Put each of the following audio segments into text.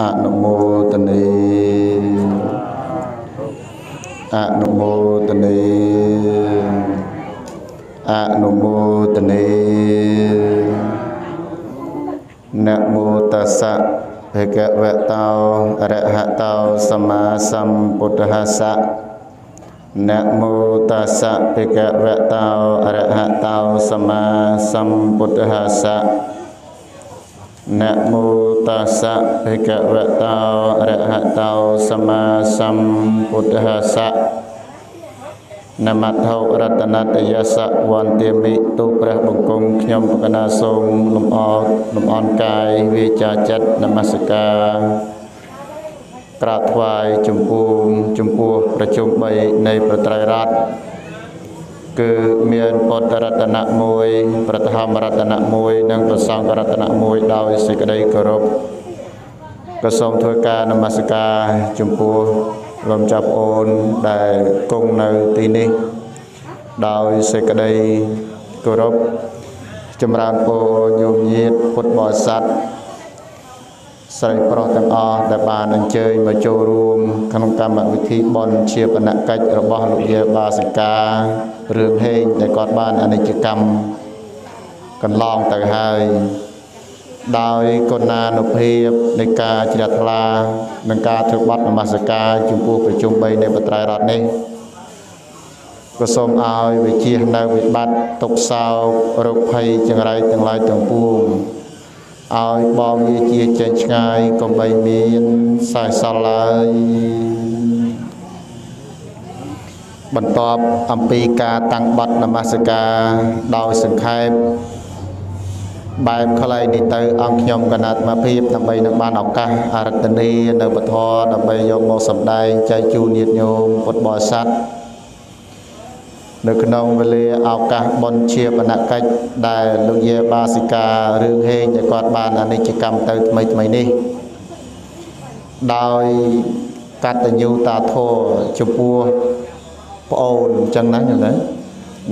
អនុមោទនីអនុមោទនីអនុមោទនីនមោតស្សៈភគវតោអរហតោសម្មាសម្ពុទ្ធស្សៈនមោតស្សៈភគវតោអរហតោសម្មាសម្ពុទ្ធស្សៈ នមោតាសៈភគវតោរហតោសម្មាសម្ពុទ្ធសៈនមថោរតនតយសៈវន្តិមិទុព្រះបង្គំខ្ញុំបកណាសូមលំអលំអនកាយវាចាចិត្តនមស្ការក្រាបថ្វាយចំពោះចំពោះប្រជុំ3នៃប្រត្រៃរតន៍ គឺមានពុទ្ធរតនៈ1ប្រធម្មរតនៈ1និងប្រសង្ឃរតនៈ1ដោយសេចក្តីគោរពក៏សូមធ្វើការនមស្ការចំពោះលោកចាប់អូនដែលគង់នៅទីនេះ ដោយសេចក្តីគោរពចម្រើនពរញោមញាតពុទ្ធបរិស័ទស្រីប្រុសទាំងអស់ដែលបានអញ្ជើញមកចូលរួមក្នុងកម្មវិធីបុណ្យជាបណកិច្ចរបស់លោកយាយបាសិកា រឿងហេងដែលគាត់បានអនិច្ចកម្មកន្លងទៅហើយដោយគុណានុភាពនៃការជ្រះថ្លានិងការធ្វើបទនមស្ការចំពោះប្រជុំ3នៃបត្រៃរតន៍នេះក៏សូមឲ្យវិជានៅវិបត្តិទុកសោករោគភ័យចង្រៃទាំងឡាយទាំងពួងឲ្យបងវាជាចេញឆ្ងាយកុំបីមានសែសល់ឡើយ បន្ទាប់អំពីការតាំងបတ်នមស្ការដោយសង្ខេបបែបខ្លីនេះទៅអង្គខ្ញុំគណៈអាភិបដើម្បីនឹងបានឱកាសអរតនីនៅពធដើម្បីយកមកសម្ដែងចែកជូនញាតិញោមពុទ្ធបរិស័ទនៅក្នុងវេលាឱកាសបុណ្យជាបណកិច្ចដែលលោកយាបាសិការឿងហេងដែលគាត់បានអនិច្ចកម្មទៅថ្មីថ្មីនេះដោយកតញ្ញូតាធម៌ចំពោះ ប្អូនអញ្ចឹងណាញោមណា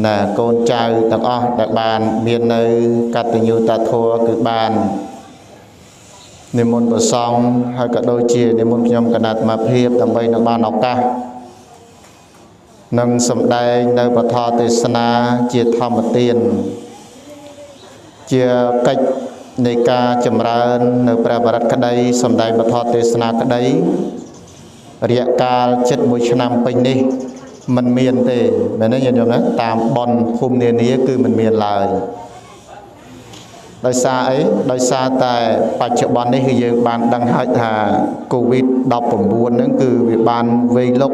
ណាកូនចៅទាំងអស់ដែលបាន មាននៅកតញ្ញូតាធម៌គឺបាននិមន្តប្រសង់ហើយក៏ដូចជានិមន្តខ្ញុំគណៈអាត្មាភាពដើម្បីនឹងបានឱកាសនឹងសម្ដែងនៅពធទេសនាជាធម្មទានជាកិច្ចនៃការចម្រើន នៅព្រះបរិត្តក្តីសម្ដែងពធទេសនាក្តីរយៈកាលជិត1ឆ្នាំពេញនេះ มันមានទេមែនទេញាតិញោមណាតាមបនភូមិនានាគឺมันមានឡើយដោយសារអីដោយសារតែបច្ចុប្បន្ននេះគឺយើងបានដឹងហើយថា COVID-19 ហ្នឹងគឺវាបានវេលុក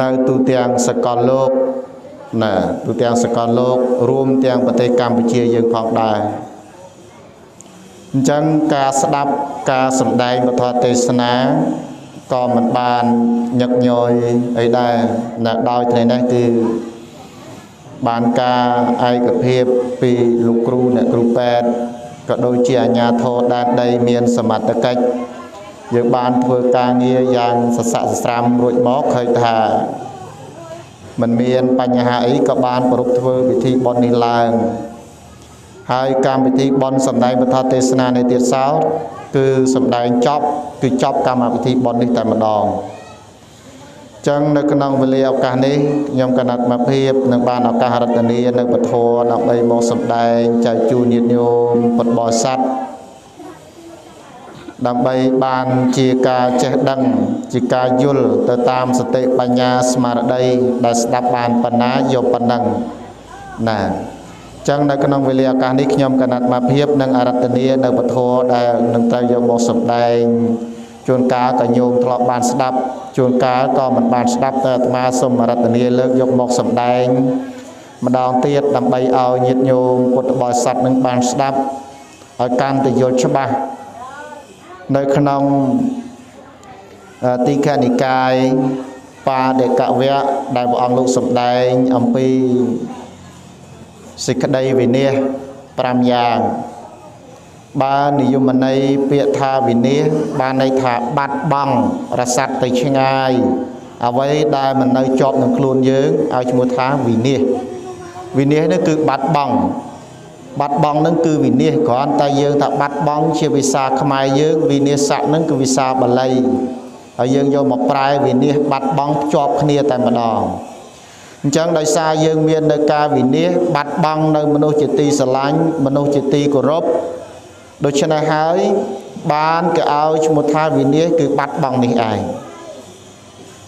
នៅទូទាំងសកលលោកណាទូទាំងសកលលោក រួមទាំងប្រទេសកម្ពុជាយើងផងដែរអញ្ចឹងការស្ដាប់ការសម្ដែងពធទេសនា ក៏មិនបានញឹកញយអីដែរណាដោយថ្ងៃនេះគឺបានការឯកភាពពីលោកគ្រូអ្នកគ្រូពេទ្យក៏ដូចជាអាជ្ញាធរដែនដីមានសមត្ថកិច្ចយើងបានធ្វើការងារយ៉ាងសស័កសស្រាំរួចមកឃើញថាมันមានបញ្ហាអីក៏បានប្រពធ្វើពិធីបុណ្យនេះឡើង ហើយកម្មវិធីបុណ្យសម្ដែងពធទេសនានៃទៀតសោតគឺសម្ដែងចប់គឺចប់កម្មវិធីបុណ្យនេះតែម្ដងចឹងនៅក្នុងវេលាឱកាសនេះខ្ញុំកណាត់មកភាពនឹងបានឱកាសរតនីនៅពធដើម្បីមកសម្ដែងចែកជូនញាតិញោមពុទ្ធបរិស័ទដើម្បីបានជាការចេះដឹងជាការយល់ទៅតាមសតិបញ្ញាស្មារតីដែលស្ដាប់បានប៉ុណ្ណាយកប៉ុណ្ណឹងណា ចឹងនៅក្នុងវេលាឱកាសនេះខ្ញុំកណាត់មកភាពនិងអរតនីនៅពធដែលនឹងត្រូវយកមកសម្ដែងជួនកាលក៏ញោមធ្លាប់បានស្ដាប់ជួនកាលក៏មិនបានស្ដាប់តែអាត្មាសូមអរតនីលើកយកមកសម្ដែងម្ដងទៀតដើម្បីឲ្យញាតិញោមពុទ្ធបរិស័ទនឹងបានស្ដាប់ឲ្យកាន់តែយល់ច្បាស់នៅក្នុងទីខនិកាយបាដកវៈដែលព្រះអង្គលោកសម្ដែងអំពី សេចក្តីវិនិច្ឆ័យ5យ៉ាងបើនិយមន័យពាក្យថាវិនិច្ឆ័យបានន័យថាបាត់បង់រស័តទៅឆ្ងាយអ្វីដែលមិននៅជាប់នឹងខ្លួនយើងឲ្យឈ្មោះថាវិនិច្ឆ័យវិនិច្ឆ័យនេះគឺបាត់បង់បាត់បង់នឹងគឺវិនិច្ឆ័យគ្រាន់តែយើងថាបាត់បង់ជាភាសាខ្មែរយើងវិនិច្ឆ័យនឹងគឺភាសាបាលីហើយយើងយកមកប្រែវិនិច្ឆ័យបាត់បង់ភ្ជាប់គ្នាតែម្ដង អញ្ចឹងដោយសារយើងមាននៅការវិនិច្ឆ័យបាត់បង់នៅមនុស្សជាទីស្រឡាញ់មនុស្សជាទីគោរពដូច្នេះហើយបានគេឲ្យឈ្មោះថាវិនិច្ឆ័យគឺបាត់បង់នេះឯង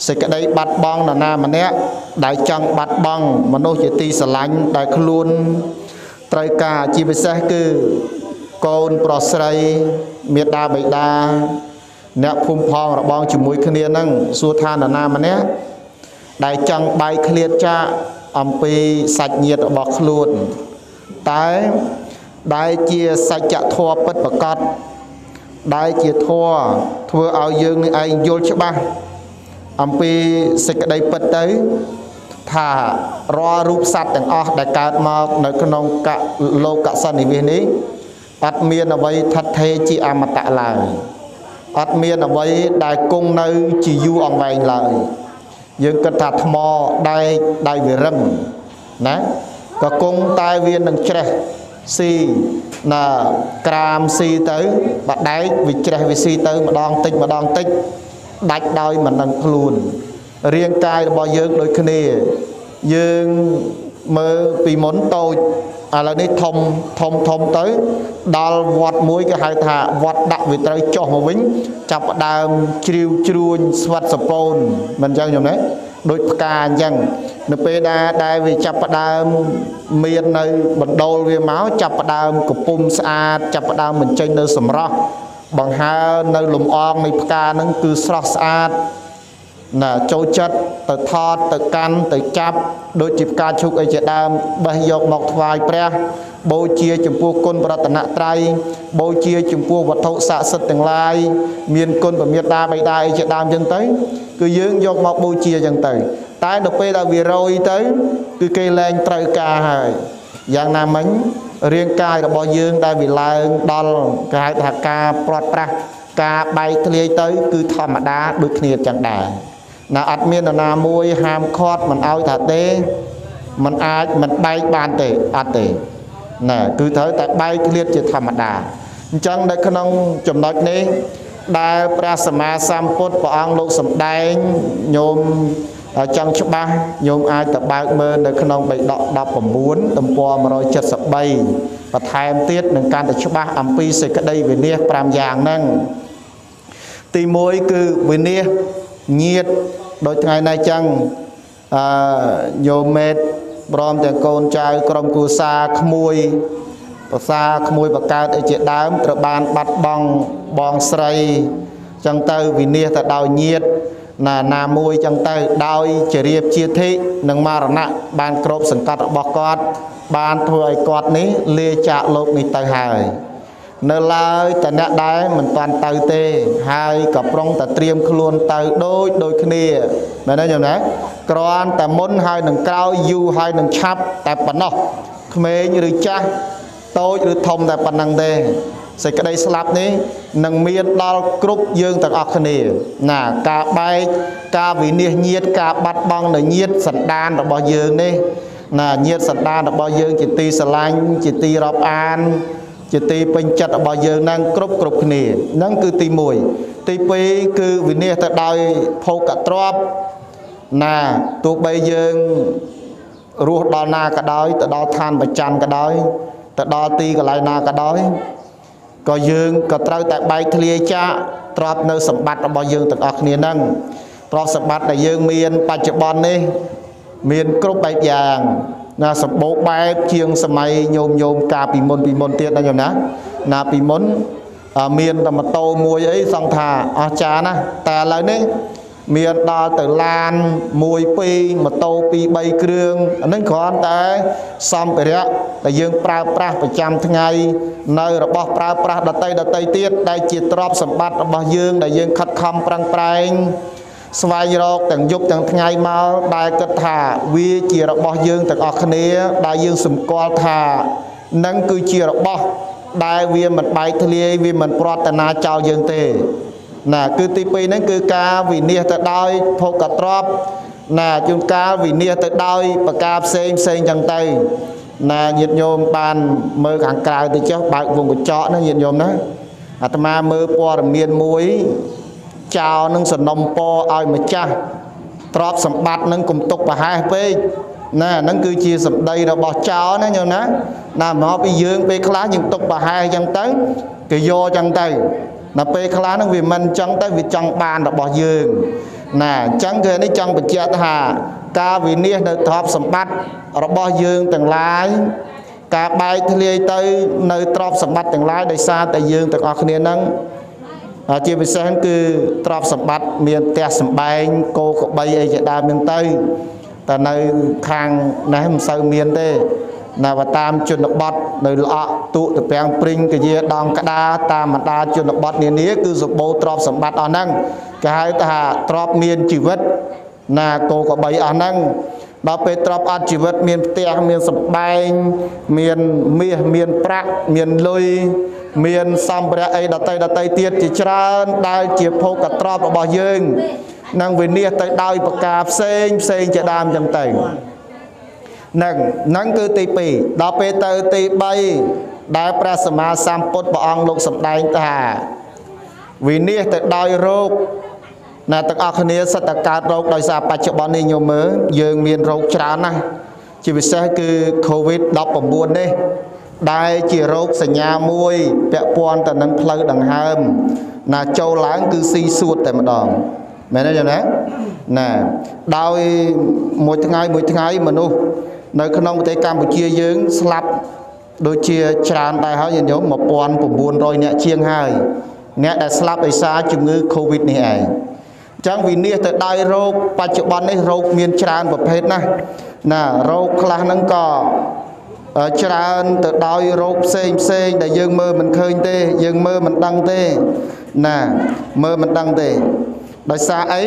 សេចក្តីបាត់បង់នរណាម្នាក់ដែលចង់បាត់បង់មនុស្សជាទីស្រឡាញ់ដែលខ្លួនត្រូវការជាពិសេសគឺកូនប្រុសស្រីមេដាបិតាអ្នកភូមិផងរបងជាមួយគ្នានឹងសួរថានរណាម្នាក់ ដែលចង់បែកឃ្លាតចាកអំពីសាច់ញាតិរបស់ខ្លួនតែដែលជាសច្ចធម៌ពិតប្រកបដែលជាធម៌ធ្វើឲ្យយើងនឹងឯងយល់ច្បាស់អំពីសេចក្តីពិតទៅថារាល់រូបសត្វទាំងអស់ដែលកើតមកនៅក្នុងកលោកសន្និវិសនេះអត់មានអ្វីថិតថេរជាអមតៈឡើយអត់មានអ្វីដែលគង់នៅជាយូរអង្វែងឡើយ យើងគិតថាថ្មដែកដៃវារឹងណាក៏គង់តែវានឹងច្រេះស៊ីណាក្រាមស៊ីទៅបដែកវាច្រេះវាស៊ីទៅម្ដងតិចម្ដងតិចដាច់ដោយមិនដឹងខ្លួនរាងកាយរបស់យើងដូចគ្នា យើងមើលពីមុនតូច ឥឡូវនេះធំធំធំទៅ ដល់វត្តមួយគេហៅថាវត្តដាក់វាត្រូវចុះមកវិញ ចាប់ផ្ដើមជ្រាវជ្រួញស្វិតសពូនមិនអញ្ចឹងខ្ញុំណាដូចផ្កាអញ្ចឹងនៅពេលដែលដែលវាចាប់ផ្ដើមមាននៅបណ្ដូលវាមកចាប់ផ្ដើមកំពុំស្អាតចាប់ផ្ដើមបញ្ចេញនៅសម្រស់បង្ហើនៅលំអងនៃផ្កាហ្នឹងគឺស្រស់ស្អាត ណាចូលចិត្តទៅថតទៅកាន់ទៅចាប់ដូចជាផ្កាឈូកអីជាដើមបេះយកមកថ្វាយព្រះបូជាចំពោះគុណបរតនត្រ័យបូជាចំពោះវត្ថុស័ក្តិសិទ្ធិទាំងឡាយមានគុណពមេតាបិតាអីជាដើមចឹងទៅ គឺយើងយកមកបូជាចឹងទៅ តែដល់ពេលដែលវារយទៅ គឺគេលែងត្រូវការហើយយ៉ាងណាមិញរាងកាយរបស់យើងដែលវាឡើងដល់គេហៅថាការព្រាត់ប្រាសការបែកធ្លាយទៅ គឺធម្មតាដូចគ្នាចឹងដែរ ណាអត់មាននរណាមួយហាមឃាត់មិនឲ្យថាទេมันអាចមិនបែកបានទេអត់ទេណាគឺត្រូវតែបែកឃ្លាតជាធម្មតាអញ្ចឹងនៅក្នុងចំណុចនេះដែលព្រះសម្មាសម្ពុទ្ធព្រះអង្គលោកសម្ដែងញោមចង់ច្បាស់ញោមអាចទៅបើកមើលនៅក្នុងបៃដក19ទំព័រ173បន្ថែមទៀតនឹងកាន់តែច្បាស់អំពីសេចក្តីវិនិច្ឆ័យ5យ៉ាងហ្នឹងទី1គឺវិនិច្ឆ័យ ញាតដូចថ្ងៃនេះចឹងអឺញោមមេតព្រមទាំងកូនចៅក្រុមគ្រួសារក្មួយប្រសាក្មួយបកើតអីជាដើមត្រូវបានបាត់បង់បងស្រីចឹងទៅវិនិច្ឆ័យទៅដោយញាតណាណាមួយចឹងទៅដោយជារៀបជាធិនិងមរណៈបានក្របសង្កត់របស់គាត់បានធ្វើឲ្យគាត់នេះលាចាកលោកនេះទៅហើយ នៅឡើយតអ្នកដែរមិនតាន់ទៅទេ ហើយក៏ប្រុងតែត្រៀមខ្លួនទៅដូចដូចគ្នាមែនទេញោមណាគ្រាន់តែមុនហើយនឹងក្រោយយូរហើយនឹងឆាប់តែប៉ុណ្ណោះក្មេងឬចាស់តូចឬធំតែប៉ុណ្ណឹងទេសេចក្តីស្លាប់នេះនឹងមានដល់គ្រប់យើងទាំងអស់គ្នា ណាការបែកការវិនិច្ឆ័យញាតការបាត់បង់នៅញាតសន្តានរបស់យើងនេះណាញាតសន្តានរបស់យើងជាទីស្រឡាញ់ជាទីរាប់អាន ជាទីពេញចិត្តរបស់យើងនឹងគ្រប់គ្រប់គ្នានឹងគឺទី1ទី2គឺវិនិច្ឆ័យទៅដោយភោគទ្រព្យណាទោះបីយើងរស់ដល់ណាក៏ដោយទៅដល់ឋានប្រច័នក៏ដោយទៅដល់ទីកន្លែងណាក៏ដោយក៏យើងក៏ត្រូវតែបែកធ្លាយចាកទ្រព្យនៅសម្បត្តិរបស់យើងទាំងអស់គ្នាហ្នឹងព្រោះសម្បត្តិដែលយើងមានបច្ចុប្បន្ននេះ មានគ្រប់បែបយ៉ាង ណាសម្បូរបែបជាងសម័យញោមញោមកាលពីមុនពីមុនទៀតណាញោមណាណាពីមុនមានតែម៉ូតូមួយអីសង្ឃថាអស្ចារ្យណាតែឥឡូវនេះមានដល់ទៅឡាន1 2ម៉ូតូ2 3គ្រឿងអានឹងគ្រាន់តែសម្ភារៈដែលយើងប្រើប្រាស់ប្រចាំថ្ងៃនៅរបស់ប្រើប្រាស់ដតីដតីទៀតដែលជាទ្រព្យសម្បត្តិរបស់យើងដែលយើងខិតខំប្រឹងប្រែង ស្វែងរកទាំងយប់ទាំងថ្ងៃមកដែលគិតថាវាជារបស់យើងទាំងអស់គ្នា ដែលយើងសម្គាល់ថានឹងគឺជារបស់ដែលវាមិនបែកធ្លាយវាមិនប្រត់តាចោលយើងទេណាគឺទី2ហ្នឹងគឺការវិនិច្ឆ័យទៅដោយភោគទ្រព្យណាជួនកាលវិនិច្ឆ័យទៅដោយប្រការផ្សេងផ្សេងចឹងទៅណាញាតិញោមបានមើលខាងក្រៅទៅចុះបើកវងកញ្ចក់ណាញាតិញោមណាអាត្មាមើលព័ត៌មានមួយ ចោលនឹងសំណុំពរឲ្យម្ចាស់ទ្រព្យសម្បត្តិនឹងគំទុកប្រហែសពេកណាហ្នឹងគឺជាសម្ដីរបស់ចោលណាញោមណាណាមកពីយើងពេលខ្លះយើងទុកប្រហែសអញ្ចឹងទៅគេយកអញ្ចឹងទៅដល់ពេលខ្លះហ្នឹងវាមិនអញ្ចឹងទៅវាចង់បានរបស់យើងណាអញ្ចឹងគឺនេះចង់បញ្ជាក់ថាការវិនិច្ឆ័យនៅទ្រព្យសម្បត្តិរបស់យើងទាំងឡាយការបែកធ្លាយទៅនៅទ្រព្យសម្បត្តិទាំងឡាយដោយសារតែយើងទាំងអស់គ្នាហ្នឹង ជាពិសេសគឺទ្រព្យសម្បត្តិមានផ្ទះសម្បែងគោក្របីអីជាដើមហ្នឹងទៅតែនៅខាងនេះមិនសូវមានទេណាវតាមជនបទនៅល្អក់ទូកទៅពាំងព្រីងកជាដងក្តារតាមបណ្ដាជនបទនានាគឺសម្បូរទ្រព្យសម្បត្តិអស់ហ្នឹងគេហៅថាទ្រព្យមានជីវិតណាគោក្របីអស់ហ្នឹង ដល់ពេលទ្រព្យអត់ជីវិតមានផ្ទះមានសម្បែងមានមាសមានប្រាក់មានលុយមានសម្ភារៈអីដតីដតីទៀតជាច្រើនដែលជាភោគទ្រព្យរបស់យើងនឹងវិនិច្ឆ័យទៅដោយប្រការផ្សេងផ្សេងជាដើមចឹងទៅនឹងនឹងគឺទី2ដល់ពេលទៅទី3ដែលព្រះសម្មាសម្ពុទ្ធព្រះអង្គលោកសម្ដែងថាវិនិច្ឆ័យទៅដោយរោគ ណាទាំងអស់គ្នាសិតតែកើតរោគដោយសារបច្ចុប្បន្ននេះញោមមើលយើងមានរោគច្រើនណាស់ជាពិសេសគឺ COVID-19 នេះដែលជារោគសញ្ញាមួយពាក់ព័ន្ធទៅនឹងផ្លូវដង្ហើម ណាចូលឡើងគឺស៊ីសួតតែម្ដងមែនទេចឹងណាណាដោយមួយថ្ងៃមួយថ្ងៃមនុស្សនៅក្នុងប្រទេសកម្ពុជាយើងស្លាប់ដូចជាច្រើនដែរហើយញាតិញោម1900អ្នកជាងហើយអ្នកដែលស្លាប់ដោយសារជំងឺ Covid នេះឯង ចឹងវិនិច្ឆ័យទៅដោយរោគបច្ចុប្បន្ននេះរោគមានច្រើនប្រភេទណាស់ណារោគខ្លះហ្នឹងក៏ច្រើនទៅដោយរោគផ្សេងផ្សេងដែលយើងមើលមិនឃើញទេ យើងមើលមិនដឹងទេណាមើលមិនដឹងទេដោយសារអី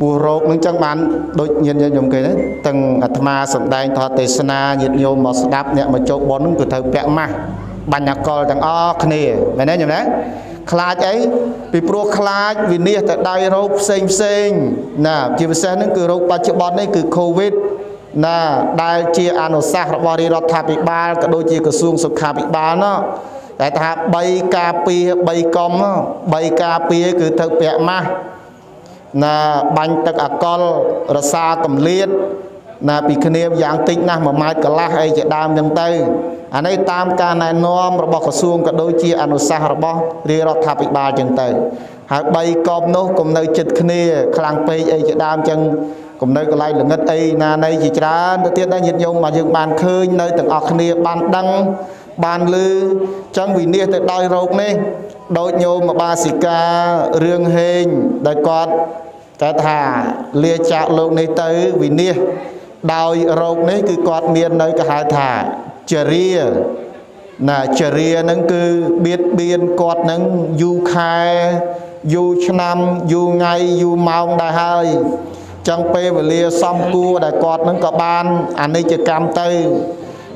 ពោះរោគនឹងចឹងបានដូចញាតិញោមគេហ្នឹងទាំងអាត្មាសំដែងធម៌ទេសនាញាតិញោមមកស្ដាប់អ្នកមកចូលប៉ុនហ្នឹងគឺត្រូវពាក់ម៉ាស់បញ្ញកលទាំងអស់គ្នាមែនទេញោមណា ខ្លាចអីពីព្រោះខ្លាចវិនិច្ឆ័យទៅដៃរោគផ្សេងផ្សេងណាជាពិសេសហ្នឹងគឺរោគបច្ចុប្បន្ននេះគឺ COVID ណាដែលជាអនុសាសន៍របស់រាជរដ្ឋាភិបាលក៏ដូចជាក្រសួងសុខាភិបាលណោះតែថា3ការពារ3កុំ3ការពារគឺត្រូវពាក់ម៉ាស់ណាបាញ់ទឹកអាកុលរសាកម្លៀត ណាពីគ្នាយ៉ាងតិចណាស់1ម៉ែត្រកន្លះអីជាដើមចឹងទៅអានេះតាមការណែនាំរបស់ក្រសួងក៏ដូចជាអនុសាសន៍របស់រាជរដ្ឋាភិបាលចឹងទៅហើយ3កុំនោះកុំនៅចិត្តគ្នាខ្លាំងពេកអីជាដើមចឹងកុំនៅកន្លែងល្ងិតអីណានៃជាច្រើនទៅទៀតដែរញាតិញោមមកយើងបានឃើញនៅទាំងអស់គ្នាបានដឹងបានលឺចឹងវិនិច្ឆ័យទៅដោយរោគនេះដូចញោមបាសិការឿងហេងដែលគាត់គេថាលាចាកលោកនេះទៅវិនិច្ឆ័យ ដោយរោគនេះគឺគាត់មាននៅគេហៅថាចរិយាណាចរិយាហ្នឹងគឺបៀតបៀនគាត់ហ្នឹងយូរខែយូរឆ្នាំយូរថ្ងៃយូរម៉ោងដែរហើយចឹងពេលវេលាសំគួរដែលគាត់នឹងក៏បានអនិច្ចកម្មទៅ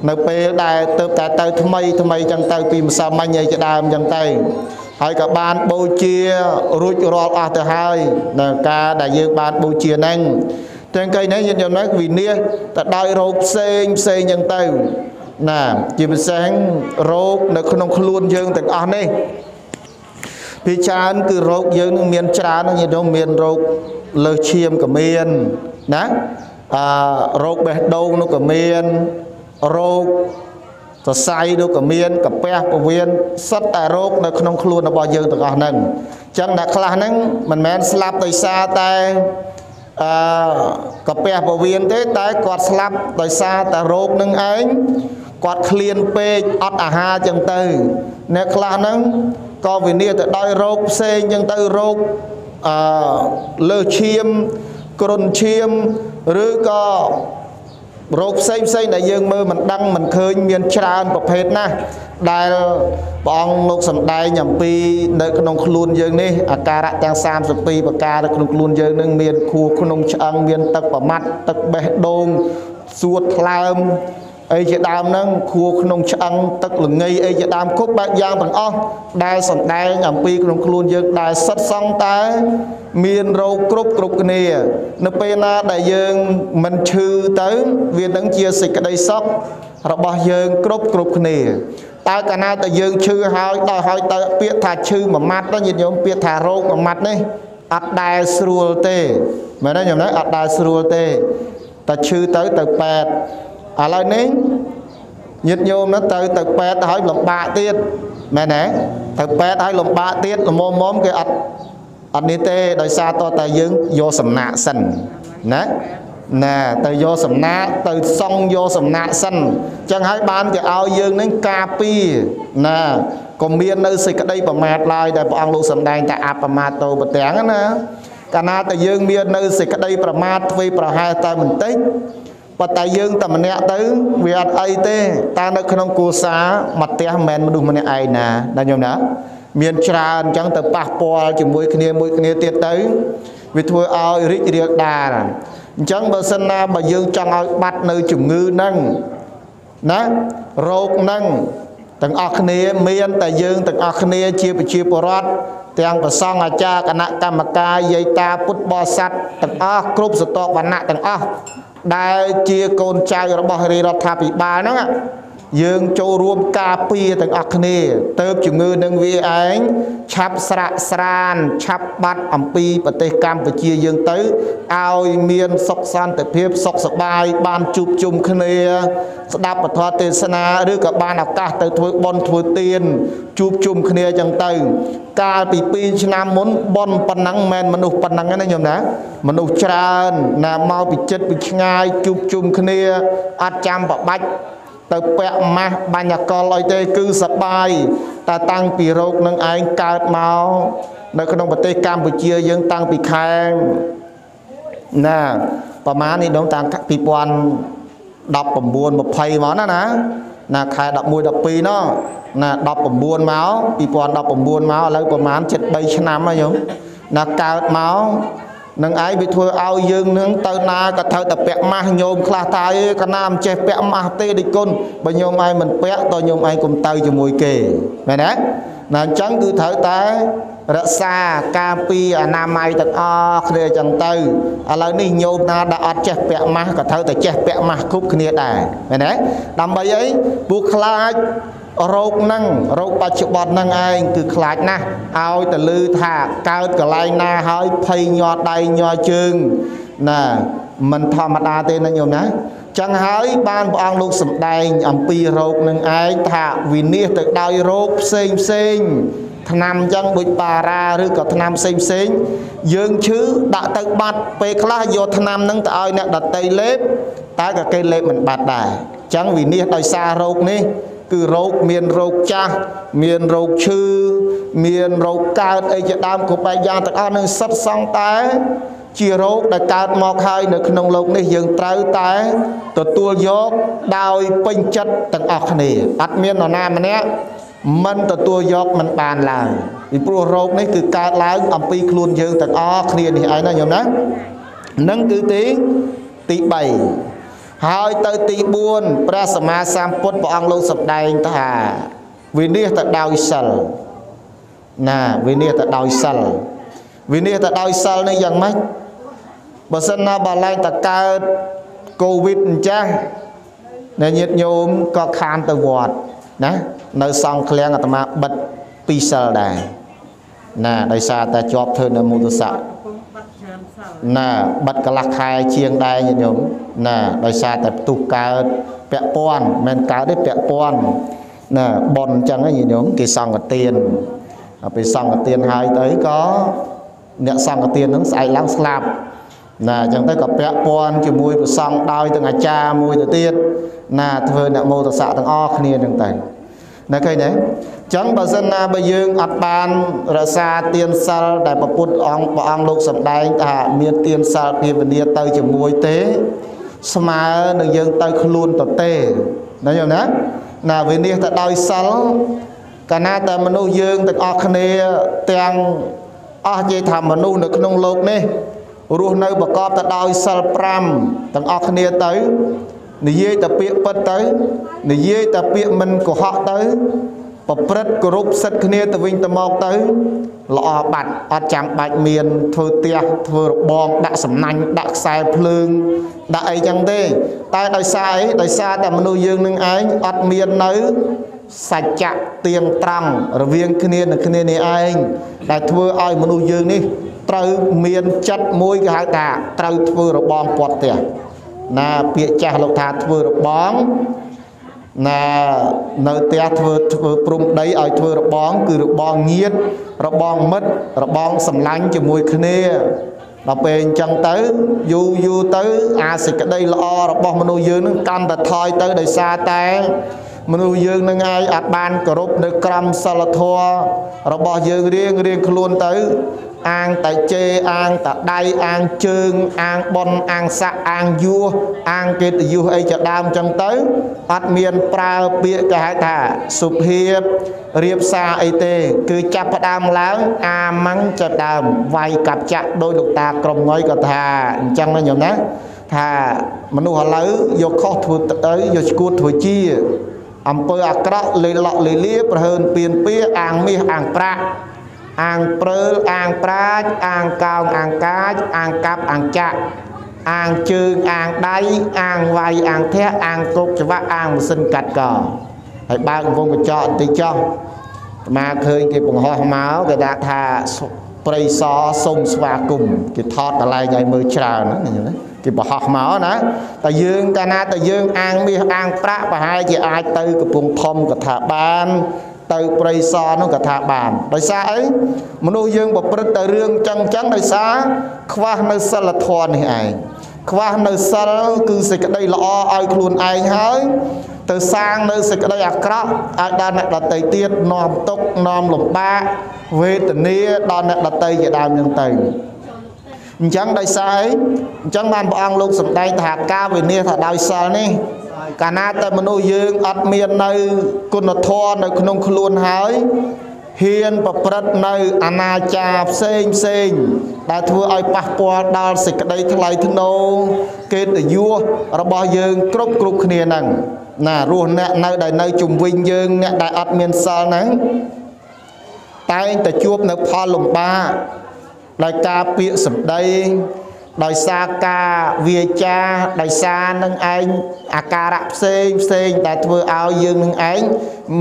នៅពេលដែលទៅតែទៅថ្មីថ្មីចឹងទៅពីម្សិលមិញឲ្យជាដើមចឹងទៅហើយក៏បានបូជារួចរាល់អស់ទៅហើយនៅការដែលយើងបានបូជាហ្នឹង ទាំងកៃនេះញាតិញោមនោះវិនិច្ឆ័យទៅដោយរោគផ្សេងផ្សេងចឹងទៅណាជាពិសេសរោគនៅក្នុងខ្លួនយើងទាំងអស់នេះពីច្រើនគឺរោគយើងនឹងមានច្រើនញាតិញោមមានរោគលើសឈាមក៏មានណាអឺរោគបេះដូងនោះក៏មានរោគសរសៃនោះក៏មានកាពះពវៀនសិតតែរោគនៅក្នុងខ្លួនរបស់យើងទាំងអស់ហ្នឹងអញ្ចឹងអ្នកខ្លះហ្នឹងមិនមែនស្លាប់ដោយសារតែ អឺកាពះពវៀនទេតែគាត់ស្លាប់ដោយសារតែរោគនឹងឯងគាត់ឃ្លានពេកអត់អាហារចឹងទៅអ្នកខ្លះហ្នឹងក៏វិនិច្ឆ័យទៅដោយរោគផ្សេងចឹងទៅរោគអឺលើសឈាមគ្រុនឈាមឬក៏ រោគផ្សេងផ្សេងដែលយើងមើលមិនដឹងមិនឃើញមានច្រើនប្រភេទណាស់ដែលព្រះអង្គលោកសំដែងអំពីនៅក្នុងខ្លួនយើងនេះអាការៈទាំង32ប្រការនៅក្នុងខ្លួនយើងនឹងមានខួរក្នុងឆ្អឹងមានទឹកប្រមាត់ទឹកបេះដូងសួតថ្លើម អីជាដើមហ្នឹងខួរក្នុងឆ្អឹងទឹកល្ងីអីជាដើមគ្រប់បែបយ៉ាងទាំងអស់ដែលសំដែងអំពីក្នុងខ្លួនយើងដែលសិតសងតែមានរោគគ្រប់គ្រប់គ្នា នៅពេលណាដែលយើងមិនឈឺទៅ វានឹងជាសេចក្តីសុខរបស់យើងគ្រប់គ្រប់គ្នាតើកាលណាតែយើងឈឺហើយដល់ហើយទៅពាក្យថាឈឺមួយម៉ាត់ទៅញាតិញោមពាក្យថារោគមួយម៉ាត់នេះអត់ដែលស្រួលទេមែនទេញោមណាអត់ដែលស្រួលទេតែឈឺទៅទៅប៉ែត ឥឡូវនេះញាតិញោមទៅទៅប៉ែតហើយលំបាកទៀតមែនទេទៅប៉ែតហើយលំបាកទៀតល្មមមគេអត់អត់នេះទេដោយសារតតែយើងយកសំណាក់សិនណាណាទៅយកសំណាក់ទៅសង់យកសំណាក់សិនចឹងហើយបានគេឲ្យយើងនឹងការពារណាក៏មាននៅសេចក្តីប្រមាទឡើយដែលព្រះអង្គលោកសម្ដែងតែអបមាតោបទាំងណាកាលណាតែយើងមាននៅសេចក្តីប្រមាទទ្វេប្រហែលតែបន្តិច ប៉ុន្តែយើងតែម្នាក់ទៅវាអត់អីទេតែនៅក្នុងគូសាមកផ្ទះមិនមែនមនុស្សម្នាក់ឯងណាណាញោមណាមានច្រើនអញ្ចឹងទៅប៉ះពាល់ជាមួយគ្នាមួយគ្នាទៀតទៅវាធ្វើឲ្យរីករាលដាលអញ្ចឹងបើសិនណាបើយើងចង់ឲ្យបាត់នៅជំងឺហ្នឹងណារោគហ្នឹងទាំងអស់គ្នាមានតែយើងទាំងអស់គ្នាជាប្រជាពលរដ្ឋទាំងប្រសង់អាចារ្យគណៈកម្មការយាយតាពុទ្ធបរិស័ទទាំងអស់គ្រប់សតវណ្ណៈទាំងអស់ ដែលជាកូនចៅរបស់រាជរដ្ឋាភិបាលហ្នឹង យើងចូលរួមការពារទាំងអស់គ្នាទៅជំងឺនឹងវាឯងឆាប់ស្រាក់ស្រានឆាប់បាត់អំពីប្រទេសកម្ពុជាយើងទៅឲ្យមានសុខសន្តិភាពសុខសប្បាយបានជួបជុំគ្នា ស្ដាប់ពធទេសនាឬក៏បានឱកាសទៅធ្វើបុណ្យធ្វើទានជួបជុំគ្នាចឹងទៅ កាលពី2ឆ្នាំមុនបុណ្យប៉ុណ្ណឹងមិនមនុស្សប៉ុណ្ណឹងណាញោមណា មនុស្សច្រើនណាមកពីចិត្តពីឆ្ងាយជួបជុំគ្នាអត់ចាំប្របាច់ ទៅពាក់ម៉ាស់បាញ់កលអីទេគឺសបាយតែតាំងពីរោគនឹងឯងកើតមកនៅក្នុងប្រទេសកម្ពុជាយើងតាំងពីខែណាប្រហែលនេះដងតាំង2019 20មកណាណាណាខែ11 12នោះណា19មក2019មកឥឡូវប្រហែល73ឆ្នាំហើយយោណាកើតមក នឹងឯងវាធ្វើឲ្យយើងនឹងទៅណាក៏ត្រូវតែពាក់ម៉ាស់ញោមខ្លះតាអើកណាមិនចេះពាក់ម៉ាស់ទេដូចគុណបើញោមឯងមិនពាក់តញោមឯងកុំទៅជាមួយគេមែនទេណាអញ្ចឹងគឺត្រូវតែរក្សាការពីអនាម័យទាំងអស់គ្នាអញ្ចឹងទៅឥឡូវនេះញោមណាដែលអត់ចេះពាក់ម៉ាស់ក៏ត្រូវតែចេះពាក់ម៉ាស់គ្រប់គ្នាដែរមែនទេដើម្បីអីពួកខ្លាច រោគហ្នឹងរោគបច្ចុប្បន្នហ្នឹងឯងគឺខ្លាចណាស់ឲ្យទៅលឺថាកើតកន្លែងណាហើយភ័យញ័រដៃញ័រជើងណាមិនធម្មតាទេណាញោមណាចឹងហើយបានព្រះអង្គលោកសម្ដែងអំពីរោគនឹងឯងថាវិនិច្ឆ័យទៅដោយរោគផ្សេងផ្សេងថ្នាំចឹងដូចប៉ារ៉ាឬក៏ថ្នាំផ្សេងផ្សេងយើងឈឺដាក់ទៅបាត់ពេលខ្លះយកថ្នាំនឹងទៅឲ្យអ្នកដតីលេបតែក៏គេលេបមិនបាត់ដែរចឹងវិនិច្ឆ័យដោយសាររោគនេះ គឺរោគមានរោគចាស់មានរោគឈឺមានរោគកើតអីជាដើមគ្រប់បែបយ៉ាងទាំងអស់នឹងសិតសង់តែជារោគដែលកើតមកហើយនៅក្នុងលោកនេះយើងត្រូវតែទទួលយកដោយពេញចិត្តទាំងអស់គ្នាអត់មាននរណាម្នាក់មិនទទួលយកមិនបានឡើយពីព្រោះរោគនេះគឺកើតឡើងអំពីខ្លួនយើងទាំងអស់គ្នានេះឯងណាញោមណានឹងគឺទីទី3 ហើយទៅទី4ព្រះសម្មាសម្ពុទ្ធព្រះអង្គលោកសម្ដែងថាវិនិច្ឆ័យទៅដោយសិលណាវិនិច្ឆ័យទៅដោយសិលវិនិច្ឆ័យទៅដោយសិលនេះយ៉ាងម៉េចបើសិនណាបើឡើងតកើតកូវីដអញ្ចឹងនៅញាតញោមក៏ខានទៅវត្តណានៅសង់ឃ្លាំងអាត្មាបិទពីសិលដែរណាដោយសារតែជាប់ធ្វើនៅមុទស័ក ណាបិទកន្លះខែជាងដែរញាតិញោមណាដោយសារតែផ្ទុះកើតពាក់ព័ន្ធមិនកើតទេពាក់ព័ន្ធណាបនអញ្ចឹងញាតិញោមគេសង្កទានពេលសង្កទានហើយទៅក៏អ្នកសង្កទាននឹងស្អែកឡើងស្លាប់ណាអញ្ចឹងទៅក៏ពាក់ព័ន្ធជាមួយព្រះសង្ឃដោយទាំងអាចារ្យមួយទៅទៀតណាធ្វើអ្នកមោទសៈទាំងអស់គ្នានឹងទៅ ណាឃើញទេចឹងបើសិនណាបើយើងអត់បានរក្សាទានសិលដែលព្រះពុទ្ធអង្គព្រះអង្គលោកសម្ដែងថាមានទានសិលភាវនាទៅជាមួយទេស្មើនឹងយើងទៅខ្លួនទៅទេណាយល់ណាណាវិនិច្ឆ័យទៅដោយសិលកាលណាតែមនុស្សយើងទាំងអស់គ្នាទាំងអស់និយាយថាមនុស្សនៅក្នុងโลกនេះរស់នៅប្រកបទៅដោយសិល5ទាំងអស់គ្នាទៅ និយាយតែពាក្យពិតទៅនិយាយតែពាក្យមិនកុហកទៅ ប្រព្រឹត្តគោរពសិទ្ធិគ្នាទៅវិញទៅមកទៅល្អបាត់អត់ចាំបាច់មាន ធ្វើផ្ទះធ្វើរបងដាក់សំណាញ់ដាក់ខ្សែភ្លើង ដាក់អីចឹងទេ តែដោយសារអីដោយសារតែមនុស្សយើងនឹងឯងអត់មាននៅសច្ចៈទៀងត្រង់រវាងគ្នានឹងគ្នានេះឯងដែលធ្វើឲ្យមនុស្សយើងនេះ ត្រូវមានចិត្តមួយគេហៅថាត្រូវធ្វើរបងពាត់ផ្ទះ ណាពាក្យចាស់លោកថាធ្វើរបងណានៅផ្ទះធ្វើធ្វើព្រំដីឲ្យធ្វើរបង គឺរបងញៀតរបងមិត្តរបងសម្លាញ់ជាមួយគ្នាដល់ពេលអញ្ចឹងទៅយូរយូរទៅ អាសេចក្តីល្អរបស់មនុស្សយើងនឹងកាន់តែថយទៅដោយសារតែ មនុស្សយើងនឹងឯងអាចបានគោរពនៅក្រមសិលធម៌របស់យើងរៀងរៀងខ្លួនទៅ អាងតែជេអាងតែដៃអាងជើង អាងបនអាងសាក់អាងយួរអាងកិត្តិយសអីជាដើមចឹងទៅអត់មានប្រើពាក្យគេហៅថាសុភាពរៀបសារអីទេ គឺចាប់ផ្ដើមឡើង អាម៉ាំងចាប់ដើមវាយកັບចាក់ដោយលោកតាក្រុមងុយក៏ថាអញ្ចឹងណាញោមណាថាមនុស្សឥឡូវយកខុសធ្វើទៅយកឈួតធ្វើជា អំពើអាក្រក់លេលក់លេលាប្រហើនពៀនពៀអាងមាសអាងប្រាក់អាងព្រើលអាងប្រាជ្ញអាងកោងអាងកាចអាងកាប់អាងចាក់អាងជើងអាងដៃអាងវាយអាងធាក់អាងគប់ច្បាក់អាងម៉ាស៊ីនកាត់កហើយបើកវងកញ្ចក់បន្តិចចុះអាមាឃើញគេបង្ហោះមកគេដាក់ថាព្រៃសសុំស្វាគមន៍គេថតកន្លែងឲ្យមើលច្រើនណាណា គេបរោះមកណាតែយើងកាលណាតែយើងអាងមាសអាងប្រាក់ប្រហែលជាអាចទៅកំពង់ធំកថាបានទៅព្រៃសរនោះក៏ថាបានដោយសារអីមនុស្សយើងប្រព្រឹត្តតែរឿងចឹងចឹងដោយសារខ្វះនៅសិលធម៌នេះឯងខ្វះនៅសិលគឺសេចក្តីល្អឲ្យខ្លួនឯងហើយទៅសាងនៅសេចក្តីអាក្រក់ឲ្យដល់អ្នកដតីទៀតនាំទុកនាំលំបាកវេទនាដល់អ្នកដតីជាដើមនឹងទៅ អញ្ចឹងដោយសារអីអញ្ចឹងបានព្រះអង្គលោកសម្ដែងថាការវិនិច្ឆ័យថាដោយសិលនេះកាលណាតែមនុស្សយើងអត់មាននៅគុណធម៌នៅក្នុងខ្លួនហើយហ៊ានប្រព្រឹត្តនៅអនាចារផ្សេងផ្សេងដែលធ្វើឲ្យប៉ះពាល់ដល់សេចក្តីថ្លៃថ្នូរកិត្តិយសរបស់យើងគ្រប់គ្រប់គ្នាហ្នឹងណារស់អ្នកនៅដែលនៅជុំវិញយើងអ្នកដែលអត់មានសិលហ្នឹងតែងតែជួបនៅផលលំបាក ដោយការពាក្យសម្ដីដោយសារការវាចាដោយសារនឹងឯងអាការៈផ្សេងផ្សេងដែលធ្វើឲ្យយើងនឹងឯង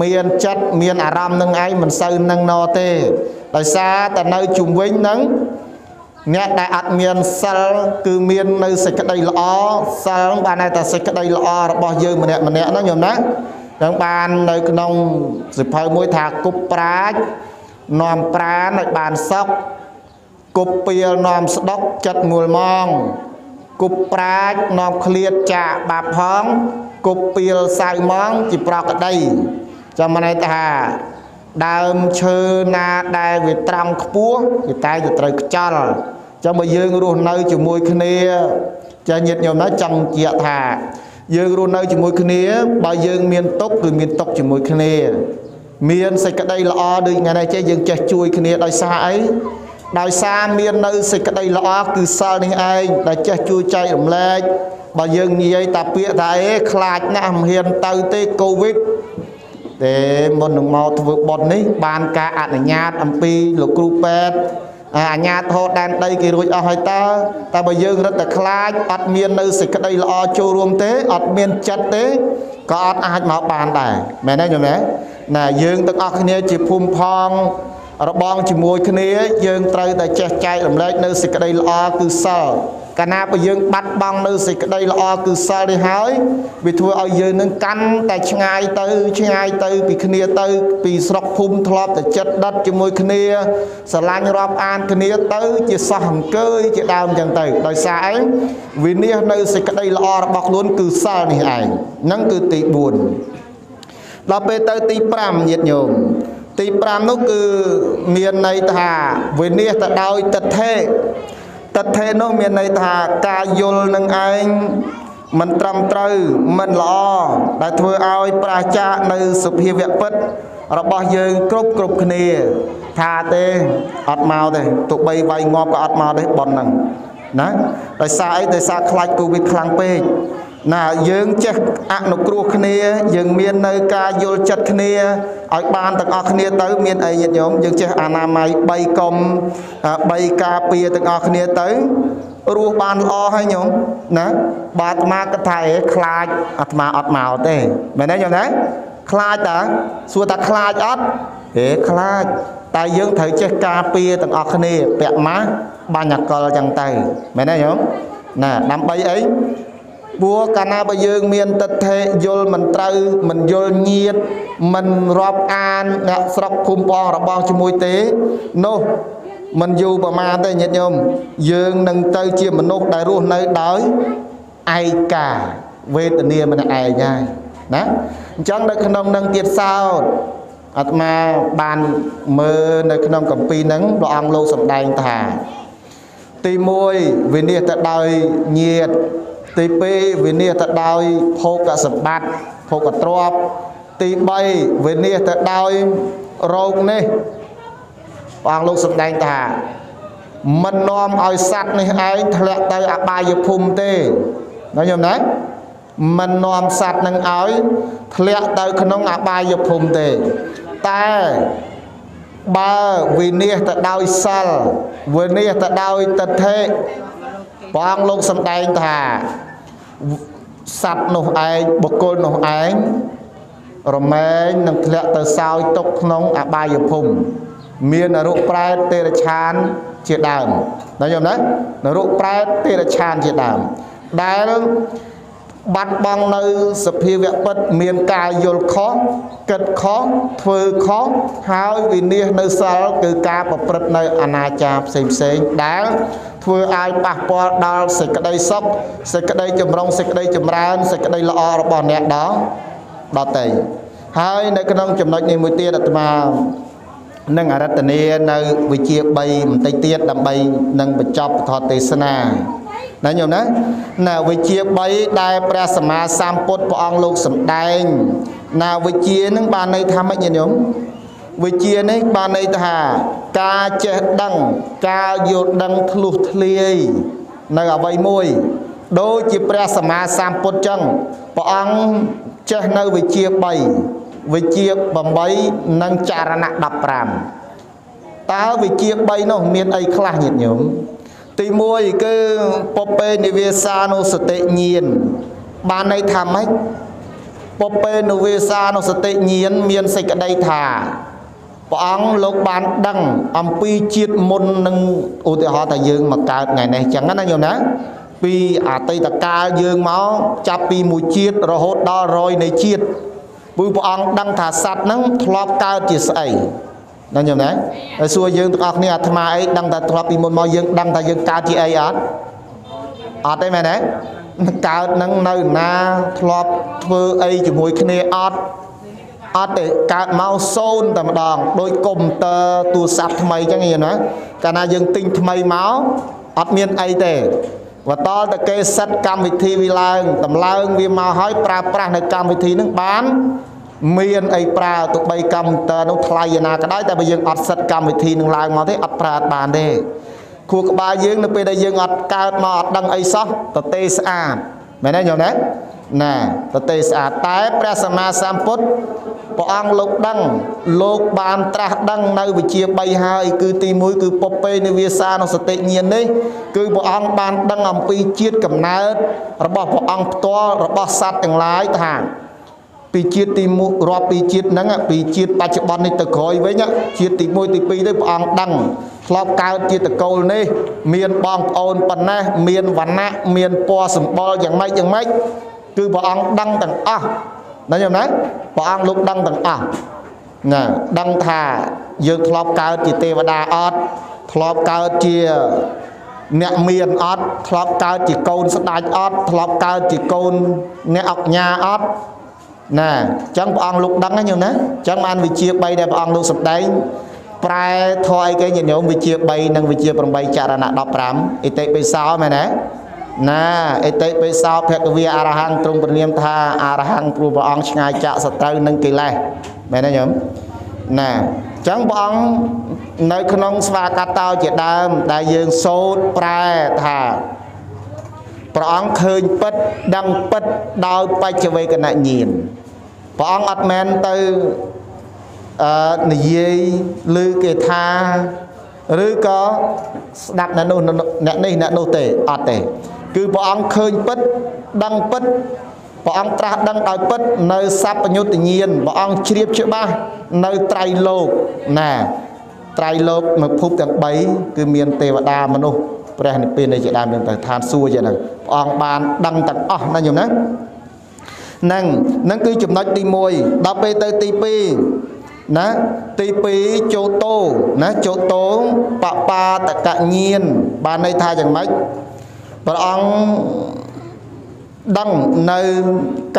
មានចិត្តមានអារម្មណ៍នឹងឯងមិនសូវនឹងណទេដោយសារតែនៅជុំវិញនឹងអ្នកដែលអត់មានសិលគឺមាននៅសេចក្តីល្អសិលបានតែសេចក្តីល្អរបស់យើងម្នាក់ម្នាក់ណាញោមណាចឹងបាននៅក្នុងសិភៅមួយថាគប់ប្រាជ្ញនាំប្រាណឲ្យបានសុខ គប់ពីលនាំស្ដុកចិត្តងួលម៉ងគប់ប្រាជ្ញនាំឃ្លាតចាកបាបផងគប់ពីលសៅម៉ងជាប្រកដីចាំមិនថាដើមឈើណាដែលវាត្រង់ខ្ពស់វាតែទៅត្រូវខ្ចល់ចាំបើយើងរស់នៅជាមួយគ្នាចាញាតិញោមណាចង់ជាក់ថាយើងរស់នៅជាមួយគ្នាបើយើងមានទុកគឺមានទុកជាមួយគ្នា មានសេចក្តីល្អដូចថ្ងៃនេះចេះយើងចេះជួយគ្នាដោយសារអី ដោយសារមាននៅសេចក្តីល្អគឺសិលនេះឯងដែលចេះជួយចែករំលែកបើយើងនិយាយតាពាក្យថាអេខ្លាចណាស់មិនហ៊ានទៅទេកូវីដតែមុននឹងមកធ្វើបន់នេះ បានការអនុញ្ញាតអំពីលោកគ្រូពេទ្យអញ្ញាធរដែនដីគេរួចអស់ហើយតើតែបើយើងរត់តែខ្លាចអត់មាននៅសេចក្តីល្អចូលរួមទេអត់មានចិត្តទេក៏អត់អាចមកបានដែរមែនទេញោមណាយើងទាំងអស់គ្នាជាភូមិផង របងជាមួយគ្នាយើងត្រូវតែចេះចែករំលែកនៅសេចក្តីល្អគឺសិលកាលណាបើយើងបាត់បង់នៅសេចក្តីល្អគឺសិលនេះហើយវាធ្វើឲ្យយើងនឹងកាន់តែឆ្ងាយទៅឆ្ងាយទៅពីគ្នាទៅ ពីស្រុកភូមិធ្លាប់តែចិត្តដិតជាមួយគ្នាស្រឡាញ់រាប់អានគ្នាទៅជាសោះអង្គើយជាដើមចឹងទៅ ដោយសារអីវិនិច្ឆ័យនៅសេចក្តីល្អរបស់ខ្លួនគឺសិលនេះឯងហ្នឹងគឺទី4ដល់ពេលទៅទី5ញាតិញោម ទី5នោះគឺមានន័យថាវិនិច្ឆ័យទៅដោយទិដ្ឋិទិដ្ឋិនោះមានន័យថាការយល់នឹងឯងមិនត្រឹមត្រូវមិនល្អដែលធ្វើឲ្យប្រាចាកនៅសុភាវៈពិតរបស់យើងគ្រប់គ្រប់គ្នាថាទេអត់មកទេទោះបីវាយងាប់ក៏អត់មកទេប៉ុណ្ណឹងណាដោយសារអីដោយសារខ្លាចកូវីដខ្លាំងពេក ណាយើងចេះអនុគ្រោះគ្នា យើងមាននៅការយល់ចិត្តគ្នាឲ្យបានទាំងអស់គ្នាទៅ មានអីញាតិញោមយើងចេះអនាម័យ3កុំ3ការពារទាំងអស់គ្នាទៅរស់បានល្អហើយញោមណាបាទអាត្មាគិតថាអេខ្លាចអាត្មាអត់មកទេមែនទេញោមណាខ្លាចតើសួរថាខ្លាចអត់ហេខ្លាចតែយើងត្រូវចេះការពារទាំងអស់គ្នាពាក់ម៉ាស់បាញ់អកលចឹងទៅមែនទេញោមណាដើម្បីអី ព្រោះកាលណាបើយើងមានទិដ្ឋិយល់មិនត្រូវមិនយល់ញាតមិនរាប់អានអ្នកស្រុកភូមិបងរបស់ជាមួយទេនោះមិនយូរប្រមាណទេញាតិញោមយើងនឹងទៅជាមនុស្សដែលរស់នៅដោយឯកាវេទនាម្នាក់ឯងហើយណាអញ្ចឹងនៅក្នុងនឹងទៀតសោតអាត្មាបានមើលនៅក្នុងកម្ពីហ្នឹងព្រះអង្គលោកសម្ដែងថា ទី1វិនិច្ឆ័យទៅដោយញាត ទី2វិនិច្ឆ័យទៅដោយភោគសម្បត្តិភោគទ្រព្យទី3វិនិច្ឆ័យទៅដោយរោគនេះព្រះអង្គលោកសម្ដែងថាមិននាំឲ្យសត្វនេះឯងធ្លាក់ទៅអបាយភូមិទេណាញោមណាមិននាំសត្វនឹងឲ្យធ្លាក់ទៅក្នុងអបាយភូមិទេតែបើវិនិច្ឆ័យទៅដោយសិលវិនិច្ឆ័យទៅដោយទិដ្ឋិព្រះអង្គលោកសម្ដែងថា សត្វនោះឯងបុគ្គលនោះឯងរមែងនឹងធ្លាក់ទៅសោយទុកក្នុងអបាយភូមិមាននរកប្រែតទេរឆានជាដើមណាយល់ណានរកប្រែតទេរឆានជាដើមដែល បាត់បង់នៅសភាវៈពិតមានការយល់ខុសគិតខុសធ្វើខុសហើយវិនិច្ឆ័យនៅសិលគឺការប្រព្រឹត្តនៅអនាចារផ្សេងផ្សេងដែលធ្វើឲ្យប៉ះពាល់ដល់សេចក្តីសុខសេចក្តីចម្រុងសេចក្តីចម្រើនសេចក្តីល្អរបស់អ្នកដល់ដតីហើយនៅក្នុងចំណុចនេះមួយទៀតអាត្មានឹងអរតនានៅវិជា3បន្តិចទៀតដើម្បីនឹងបញ្ចប់ពធទេសនា ណាញោមណាណាវិជា3ដែលព្រះសម្មាសម្ពុទ្ធព្រះអង្គលោកសម្ដែង ណាវិជានឹងបានន័យថាម៉េចញោមវិជានេះបានន័យថាការចេះដឹងការយល់ដឹងធ្លុះធ្លាយនៅអ្វីមួយដូចជាព្រះសម្មាសម្ពុទ្ធចឹងព្រះអង្គចេះនៅវិជា3វិជា8និងចរណៈ15តើវិជា3នោះមានអីខ្លះញាតិញោម ទី1គឺពពេនិវាសានុសតិញានបានន័យថាម៉េចពពេនិវាសានុសតិញានមានសេចក្តីថាព្រះអង្គលោកបានដឹងអំពីជាតិមុននឹងឧទាហរណ៍ថាយើងមកកើតថ្ងៃនេះចឹងណាញោមណាពីអតីតកាលយើងមកចាប់ពីមួយជាតិរហូតដល់រយនៃជាតិព្រោះព្រះអង្គដឹងថាសត្វហ្នឹងធ្លាប់កើតជាស្អី ណាញោមណាហើយសួរយើងទាំងអស់គ្នាអាត្មាអីដឹងថាធ្លាប់ពីមុនមកយើងដឹងថាយើងកើតជាអីអត់អត់ទេមែនទេកើតនឹងនៅណាធ្លាប់ធ្វើអីជាមួយគ្នាអត់អត់ទេកើតមកសូន្យតែម្ដងដោយកុំព្យូទ័រទូរស័ព្ទថ្មីអញ្ចឹងយល់ណាកាលណាយើងទិញថ្មីមកអត់មានអីទេវតលតែគេសិតកម្មវិធីវាឡើងតម្លើងវាមកឲ្យប្រើប្រាស់នៅកម្មវិធីនឹងបាន មានអីប្រើទៅបីកម្មព្យូទ័រនោះថ្លៃយ៉ាងណាក៏ដោយតែបើយើងអត់សិតកម្មវិធីនឹងឡើងមកទេអត់ប្រើបានទេខួរក្បាលយើងនៅពេលដែលយើងអត់កើតមកអត់ដឹងអីសោះតទេស្អាតមែនទេញោមណាណាតទេស្អាតតែព្រះសម្មាសម្ពុទ្ធព្រះអង្គលោកដឹងលោកបានត្រាស់ដឹងនៅវិជា3ហើយគឺទី1គឺពពេនិវាសានុសតិញាណនេះគឺព្រះអង្គបានដឹងអំពីជាតិកំណើតរបស់ព្រះអង្គផ្ទាល់របស់សត្វទាំងឡាយថា ពីជាតិទី1រាប់ពីជាតិហ្នឹងពីជាតិបច្ចុប្បន្ននេះទៅក្រោយវិញជាតិទី1ទី2ទៅព្រះអង្គដឹងធ្លាប់កើតជាតកូលនេះ មានបងប្អូនប៉ុណ្ណេះមានវណ្ណៈមានពណ៌សម្បុរយ៉ាងម៉េចយ៉ាងម៉េចគឺព្រះអង្គដឹងទាំងអស់ណាញោមណាព្រះអង្គលោកដឹងទាំងអស់ណាដឹងថាយើងធ្លាប់កើតជាទេវតាអត់ធ្លាប់កើតជាអ្នកមានអត់ធ្លាប់កើតជាកូនស្ដេចអត់ធ្លាប់កើតជាកូនអ្នកអញ្ញាអត់ ណាអញ្ចឹងព្រះអង្គលោកដឹងណាញោមណាអញ្ចឹងបានវិជា3ដែលព្រះអង្គលោកសម្ដែងប្រែធរអីគេញោមវិជា3និងវិជា8ចរណៈ15អិតិបិសោមែនទេណាអិតិបិសោភគវិអរហង្គទ្រង់ព្រានាមថាអរហង្គព្រោះព្រះអង្គឆ្ងាយចាក់សត្រូវនិងកិលេសមែនទេញោមណាអញ្ចឹងព្រះអង្គនៅក្នុងស្វាកតោជាដើមដែលយើងសូត្រប្រែថា ព្រះអង្គឃើញពិតដឹងពិតដោយបច្ចវេកណញ្ញាណព្រះអង្គអត់មែនទៅអឺនិយាយឬគេថាឬក៏ស្ដាប់អ្នកនោះអ្នកនេះអ្នកនោះទេអត់ទេ គឺព្រះអង្គឃើញពិតដឹងពិតព្រះអង្គត្រាស់ដឹងដោយពិតនៅសัพពញុត្តញាណព្រះអង្គជ្រាបច្បាស់នៅត្រៃលោកណាត្រៃលោកនៅភពទាំង3គឺមានទេវតាមនុស្ស ព្រះនិព្វាននៃជាដើមនឹងទៅឋានសួគ៌ចឹងព្រះអង្គបានដឹងទាំងអស់ណាញោមណានឹងនឹងគឺចំណុចទី1ដល់ពេលទៅទី2ណាទី2ចូលតោណាចូលតោបបាតកញ្ញានបានន័យថាយ៉ាងម៉េចព្រះអង្គដឹងនៅ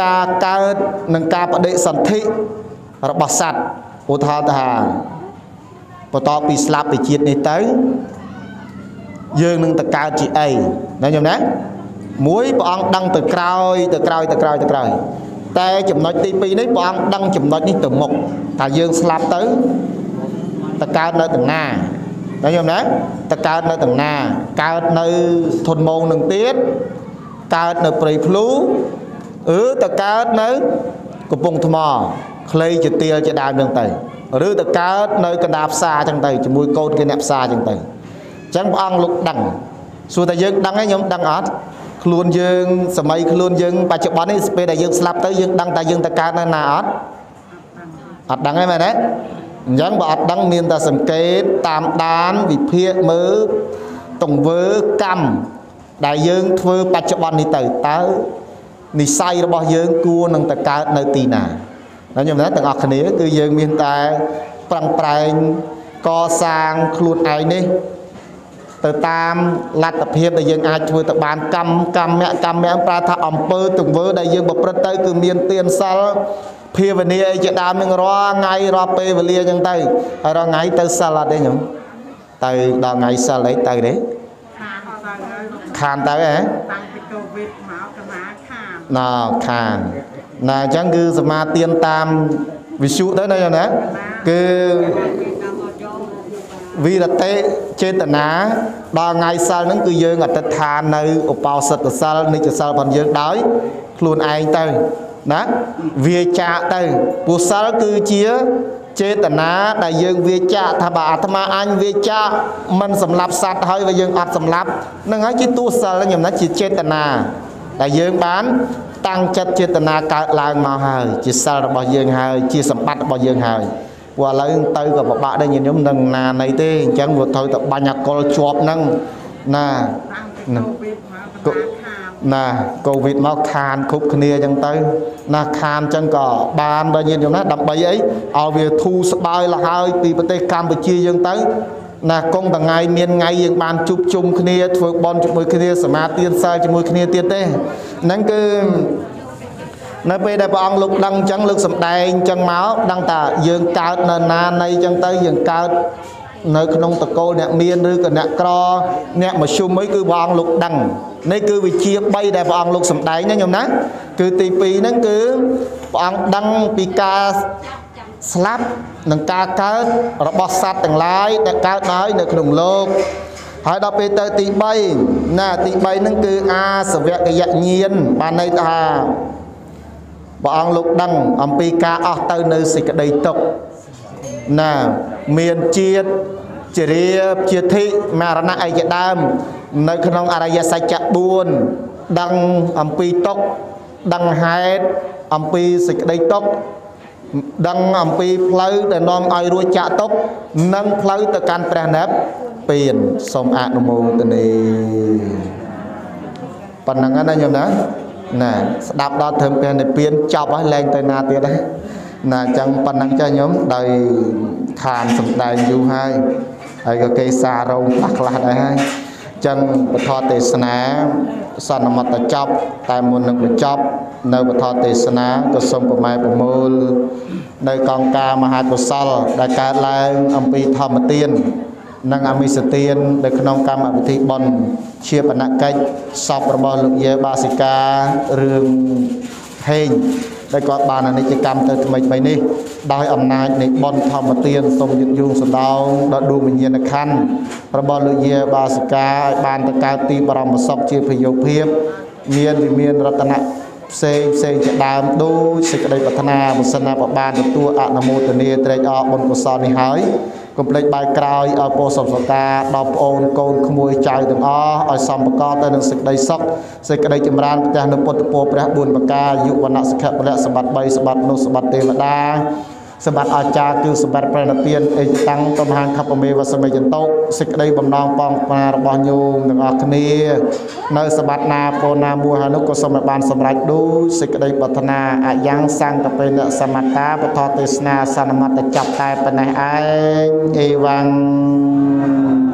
ការកើតនិងការបដិសន្ធិរបស់សត្វឧទាហរណ៍ថាបន្ទាប់ពីស្លាប់ពីជាតិនេះទៅ យើងនឹងទៅកើតជាអីណាញោមណាមួយព្រះអង្គដឹងទៅក្រោយទៅក្រោយទៅក្រោយទៅក្រោយតែចំណុចទី2នេះព្រះអង្គដឹងចំណុចនេះទៅមុខថាយើងស្លាប់ទៅទៅកើតនៅទាំងណាណាញោមណាទៅកើតនៅទាំងណាកើតនៅធនមងនឹងទៀតកើតនៅព្រៃភ្លូឬទៅកើតនៅកំពង់ថ្មខ្លីជាទៀលជាដើមហ្នឹងទៅឬទៅកើតនៅកណ្ដាលផ្សារអញ្ចឹងទៅជាមួយកូនគេអ្នកផ្សារអញ្ចឹងទៅអញ្ចឹងព្រះអង្គលោកដឹងសួរតែយើងដឹងឯងខ្ញុំដឹងអត់ខ្លួនយើងសម័យខ្លួនយើងបច្ចុប្បន្ននេះពេលដែលយើងស្លាប់ទៅយើងដឹងតែយើងទៅកើតនៅណាអត់អត់ដឹងទេមែនទេអញ្ចឹងបើអត់ដឹងមានតែសង្កេតតាមដានវិភាគមើលទង្វើកម្មដែលយើងធ្វើបច្ចុប្បន្ននេះទៅតើនិស័យរបស់យើងគួរនឹងទៅកើតនៅទីណាណាខ្ញុំណាទាំងអស់គ្នាគឺយើងមានតែប្រឹងប្រែងកសាងខ្លួនឯងនេះ ទៅតាមលទ្ធភាពដែលយើងអាចធ្វើទៅបានកម្មកម្មកម្មប្រែថាអំពើទង្វើដែលយើងប្រព្រឹត្តទៅគឺមានទានសិលភាវនាអីជាដើមនឹងរាល់ថ្ងៃរាល់ពេលវេលាអញ្ចឹងទៅហើយរាល់ថ្ងៃទៅសិលអត់ទេខ្ញុំទៅដល់ថ្ងៃសិលអីទៅទេខានទៅហ៎តាំងពីកូវីដមកកណាខានណ៎ខានណាអញ្ចឹងគឺសមាទានតាមវិសុទៅណាណាគឺ វិរតេចេតនាដល់ថ្ងៃសិលហ្នឹងគឺយើងអតិថាននៅឧបោសថសិលនិច្ចសិលរបស់យើងដោយខ្លួនឯងទៅណាវាចាកទៅពុសិលគឺជាចេតនាដែលយើងវាចាកថាបើអាត្មាអញវាចាកមិនសម្លាប់សត្វហើយបើយើងអត់សម្លាប់នឹងហើយជាទូសិលខ្ញុំណាជាចេតនាដែលយើងបានតាំងចិត្តចេតនាកើតឡើងមកហើយជាសិលរបស់យើងហើយជាសម្បត្តិរបស់យើងហើយ ព្រោះឥឡូវទៅក៏ពិបាកដែរញាតិញោមនឹងណានៃទេអញ្ចឹងវាត្រូវតែបាញ់អកុលជាប់ហ្នឹងណាណាកូវីដមកខានគ្រប់គ្នាអញ្ចឹងទៅ ណាខានអញ្ចឹងក៏បានដល់ញាតិញោមណាដើម្បីអីឲ្យវាធូរស្បើយលហើយពីប្រទេសកម្ពុជាយើងទៅណាគង់ថ្ងៃមានថ្ងៃយើងបានជួបជុំគ្នាធ្វើបន់ជាមួយគ្នាសមាទានសិលជាមួយគ្នាទៀតទេហ្នឹងគឺ នៅពេលដែលព្រះអង្គលោកដឹងអញ្ចឹងលោកសំដែងអញ្ចឹងមកដឹងថាយើងកើតនៅណានៃអញ្ចឹងទៅយើងកើតនៅក្នុងតកូលអ្នកមានឬក៏អ្នកក្រអ្នកមធ្យមអីគឺព្រះអង្គលោកដឹងនេះគឺវិជា3ដែលព្រះអង្គលោកសំដែងណាញោមណាគឺទី2ហ្នឹងគឺព្រះអង្គដឹងពីការស្លាប់និងការកើតរបស់សត្វទាំងឡាយដែលកើតហើយនៅក្នុងលោកហើយដល់ពេលទៅទី3ណាទី3ហ្នឹងគឺអាសវកយញាណបានន័យថា ព្រះអង្គលោកដឹងអំពីការអស់ទៅនៅសេចក្តីទុក្ខណាមានជាតិជារាជាធិមរណៈអីជាដើម នៅ ក្នុងអរិយសច្ចៈ4ដឹងអំពីទុក្ខដឹងហេតុអំពីសេចក្តីទុក្ខដឹងអំពីផ្លូវដែលនាំឲ្យរួចចាក់ទុក្ខនិងផ្លូវទៅកាន់ព្រះនិព្វានសូមអនុមោទនាប៉ុណ្ណឹងណាញោមណា ណាស្ដាប់ដល់ត្រឹមព្រះនិព្វានចប់ហើយលែងទៅណាទៀតហើយណាអញ្ចឹងប៉ុណ្ណឹងចាស់ញោមដោយខានសំដែងយូរហើយហើយក៏គេសារងខ្លះខ្លះដែរហើយចឹងពធទេសនាសន្មតចប់តែមុននឹងបញ្ចប់ នៅពធទេសនាក៏សូមប្រម៉ែប្រមូល នៅកងការមហាកុសលដែលកើតឡើងអំពីធម្មទាន និងអមិសទាននៅក្នុងកម្មវិធីបុណ្យជាបណកិច្ចសពរបស់លោកយាបាសិការឿងហេងដែលគាត់បានអនិច្ចកម្មទៅថ្មីថ្មីនេះដោយអំណាចនៃបុណ្យធម្មទានសូមយុទ្ធយងសដោងដល់ដួងវិញ្ញាណខណ្ឌរបស់លោកយាបាសិកាឲ្យបានទៅកើតទីបរមសុខជាភយោភាពមានវិមានរតនៈផ្សេងផ្សេងជាដើមដូចសេចក្តីប្រាថ្នាមុសិនណាបបានទទួលអនុមោទនាត្រេកអរបុណ្យកុសលនេះហើយ កុំភ្លេចបាយក្រោយឲ្យពោសុខសតាដល់ប្អូនកូនក្មួយចៅទាំងអស់ឲ្យសំប្រកបទៅនឹងសេចក្តីសុខសេចក្តីចម្រើនផ្ទះនៅពុទ្ធពរព្រះ4ប្រការយុវណៈសុខៈពលៈសម្បត្តិ3សម្បត្តិមនុស្សសម្បត្តិទេវតា សម្បត្តិអាចារ្យគឺសម្បត្តិប្រណិពានអេតាំងកំហាងខពមេវសមេចន្តោសេចក្តីបំណងបងប្អូនរបស់ញោមទាំងអស់គ្នា នៅសម្បត្តិណាពរណាមួយហើយនោះក៏សូមឲ្យបានសម្រេចដូចសេចក្តីប្រាថ្នាអាយ៉ាងសង្កបេនសមត្តាបថទេសនាសន្មតចាប់តែប៉ុណ្ណេះឯងអេវ៉ាំង